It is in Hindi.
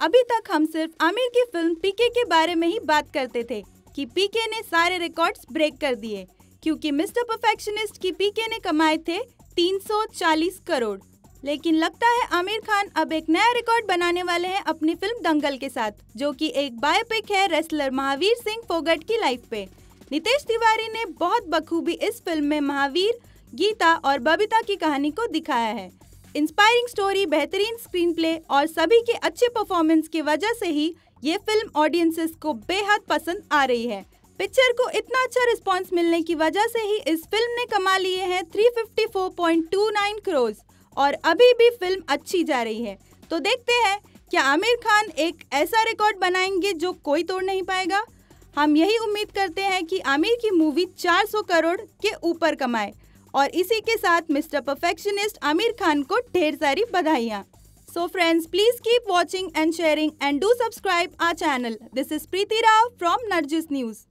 अभी तक हम सिर्फ़ आमिर की फ़िल्म पीके के बारे में ही बात करते थे कि पीके ने सारे रिकॉर्ड्स ब्रेक कर दिए, क्योंकि मिस्टर परफेक्शनिस्ट की पीके ने कमाए थे 340 करोड़। लेकिन लगता है आमिर खान अब एक नया रिकॉर्ड बनाने वाले हैं अपनी फ़िल्म दंगल के साथ, जो कि एक बायोपिक है रेसलर महावीर सिंह फोगट की लाइफ पे। नितेश तिवारी ने बहुत बखूबी इस फ़िल्म में महावीर, गीता और बबीता की कहानी को दिखाया है। इंस्पायरिंग स्टोरी, बेहतरीन स्क्रीन प्ले और सभी के अच्छे परफॉर्मेंस की वजह से ही ये फ़िल्म ऑडियंसेस को बेहद पसंद आ रही है। पिक्चर को इतना अच्छा रिस्पांस मिलने की वजह से ही इस फ़िल्म ने कमा लिए हैं 354.29 करोड़ और अभी भी फ़िल्म अच्छी जा रही है। तो देखते हैं, क्या आमिर खान एक ऐसा रिकॉर्ड बनाएँगे जो कोई तोड़ नहीं पाएगा? हम यही उम्मीद करते हैं कि आमिर की मूवी 400 करोड़ के ऊपर कमाए। और इसी के साथ मिस्टर परफेक्शनिस्ट आमिर खान को ढेर सारी बधाइयाँ। So friends please keep watching and sharing and do subscribe our channel this is Preeti Rao from Nargis news